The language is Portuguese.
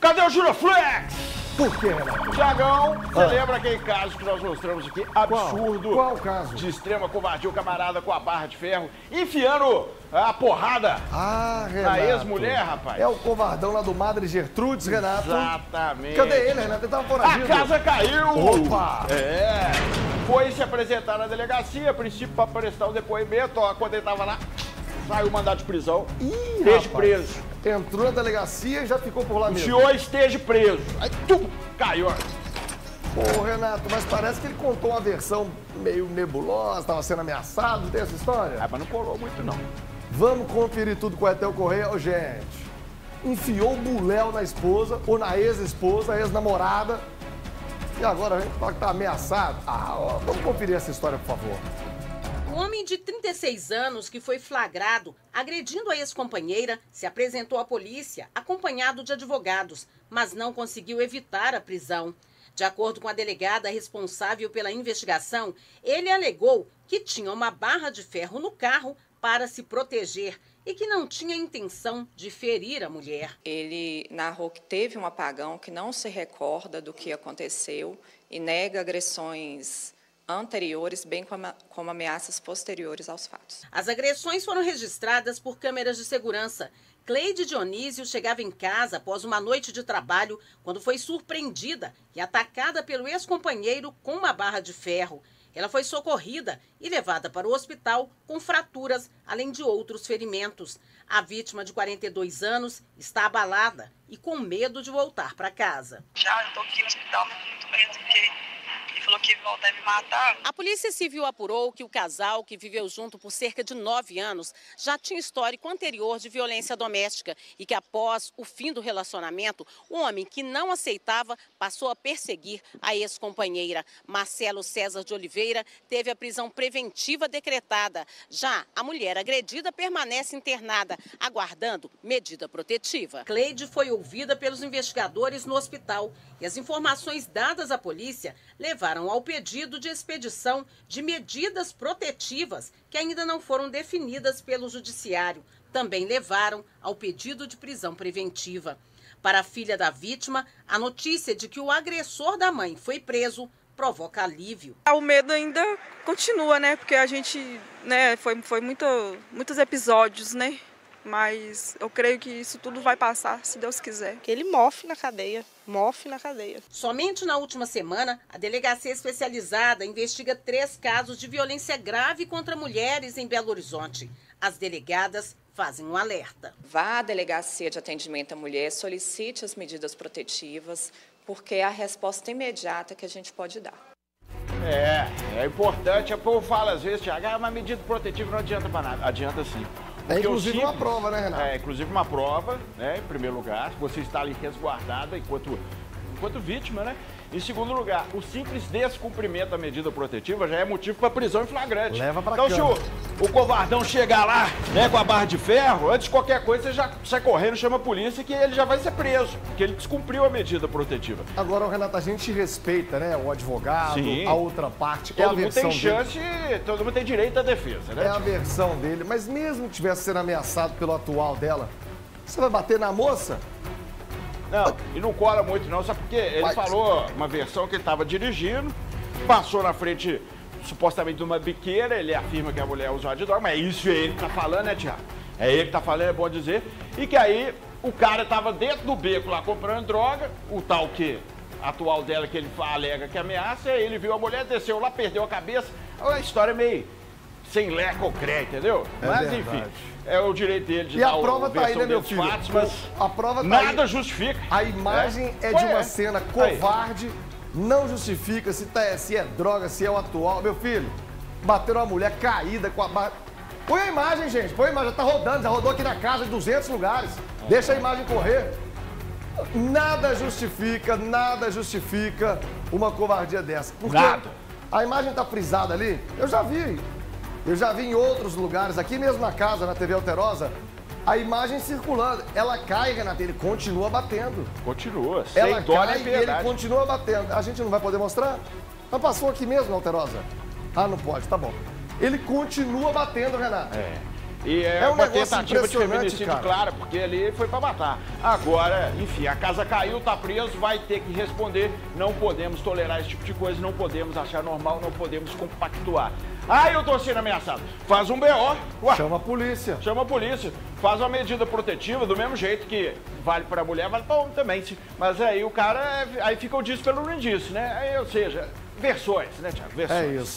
Cadê o Juraflex? Por quê, Renato? Tiagão, você ah. lembra aquele caso que nós mostramos aqui? Absurdo. Qual? Qual caso? De extrema covardia, o camarada com a barra de ferro, enfiando a porrada ah, Renato. na ex-mulher, rapaz. É o covardão lá do Madre Gertrudes, Renato. Exatamente. Cadê ele, Renato? Ele tava foragido. A casa caiu. Opa! É. Foi se apresentar na delegacia, a princípio para prestar o depoimento, ó, quando ele tava lá, saiu o mandado de prisão. Ih, Esteja preso. Entrou na delegacia e já ficou por lá o mesmo. O senhor esteja preso. Aí, tum, caiu. Ô, Renato, mas parece que ele contou uma versão meio nebulosa, estava sendo ameaçado, tem essa história? Ah, mas não colou muito, não. Vamos conferir tudo com o Etel Correia. Ô, gente, enfiou o buléu na esposa, ou na ex-esposa, ex-namorada, e agora a gente fala que tá ameaçado. Ah, ó, vamos conferir essa história, por favor. O homem de 36 anos que foi flagrado agredindo a ex-companheira se apresentou à polícia acompanhado de advogados, mas não conseguiu evitar a prisão. De acordo com a delegada responsável pela investigação, ele alegou que tinha uma barra de ferro no carro para se proteger e que não tinha intenção de ferir a mulher. Ele narrou que teve um apagão, que não se recorda do que aconteceu e nega agressões anteriores, bem como, como ameaças posteriores aos fatos. As agressões foram registradas por câmeras de segurança. Cleide Dionísio chegava em casa após uma noite de trabalho quando foi surpreendida e atacada pelo ex-companheiro com uma barra de ferro. Ela foi socorrida e levada para o hospital com fraturas, além de outros ferimentos. A vítima, de 42 anos, está abalada e com medo de voltar para casa. Já estou aqui no hospital muito medo, porque que volta a me matar. A Polícia Civil apurou que o casal, que viveu junto por cerca de nove anos, já tinha histórico anterior de violência doméstica e que, após o fim do relacionamento, o homem que não aceitava passou a perseguir a ex-companheira. Marcelo César de Oliveira teve a prisão preventiva decretada. Já a mulher agredida permanece internada, aguardando medida protetiva. Cleide foi ouvida pelos investigadores no hospital e as informações dadas à polícia levaram ao pedido de expedição de medidas protetivas que ainda não foram definidas pelo Judiciário. Também levaram ao pedido de prisão preventiva. Para a filha da vítima, a notícia de que o agressor da mãe foi preso provoca alívio. O medo ainda continua, né? Porque a gente, né, foi, foi muito, muitos episódios, né? Mas eu creio que isso tudo vai passar, se Deus quiser. Que ele mofe na cadeia, mofe na cadeia. Somente na última semana, a delegacia especializada investiga três casos de violência grave contra mulheres em Belo Horizonte. As delegadas fazem um alerta. Vá à delegacia de atendimento à mulher, solicite as medidas protetivas, porque é a resposta imediata que a gente pode dar. É, é importante. O povo fala às vezes, Tiago, ah, uma medida protetiva não adianta para nada. Adianta sim. É inclusive uma prova, né, Renato? É, inclusive uma prova, né, em primeiro lugar, você está ali resguardada enquanto, enquanto vítima, né? Em segundo lugar, o simples descumprimento da medida protetiva já é motivo para prisão em flagrante. Leva pra Então, se o, o, covardão chegar lá, né, com a barra de ferro, antes de qualquer coisa, você já sai correndo, chama a polícia que ele já vai ser preso, porque ele descumpriu a medida protetiva. Agora, Renato, a gente respeita, né, o advogado, Sim. a outra parte. Todo é a mundo tem dele. chance, todo mundo tem direito à defesa, né? É a versão dele, mas mesmo que tivesse sendo ameaçado pelo atual dela, você vai bater na moça? Não, e não cola muito não, sabe porque ele Vai. falou uma versão que ele estava dirigindo, passou na frente supostamente de uma biqueira, ele afirma que a mulher é usuária de droga, mas é isso é ele que tá falando, né, Tiago? É ele que tá falando, é bom dizer. E que aí o cara tava dentro do beco lá comprando droga, o tal que atual dela que ele alega que ameaça, ele viu a mulher, desceu lá, perdeu a cabeça. É uma história meio sem leco ou cré, entendeu? É mas verdade. enfim, é o direito dele de e dar a prova tá aí, né, meu filho? Fatos, mas a prova tá nada aí. justifica. A imagem é, é de uma é. cena covarde, aí. não justifica se, tá, se é droga, se é o atual. Meu filho, bateram uma mulher caída com a barra. Põe a imagem, gente, põe a imagem, já tá rodando, já rodou aqui na casa em 200 lugares. Deixa a imagem correr. Nada justifica, nada justifica uma covardia dessa. Porque nada. a imagem tá frisada ali, eu já vi eu já vi em outros lugares, aqui mesmo na casa, na TV Alterosa, a imagem circulando. Ela cai, Renato, ele continua batendo. Continua, Ela sem dó cai e ele continua batendo. A gente não vai poder mostrar? Mas passou aqui mesmo, Alterosa. Ah, não pode, tá bom. Ele continua batendo, Renato. É. E é, é um uma tentativa de feminicídio, cara. claro, porque ali foi para matar. Agora, enfim, a casa caiu, tá preso, vai ter que responder. Não podemos tolerar esse tipo de coisa, não podemos achar normal, não podemos compactuar. Ah, eu tô sendo ameaçado. Faz um BO. Ué, chama a polícia. Chama a polícia. Faz uma medida protetiva do mesmo jeito que vale para mulher, vale para homem também. Mas aí o cara, aí fica o disso pelo indício, né? Aí, ou seja, versões, né, Tiago? Versões. É isso.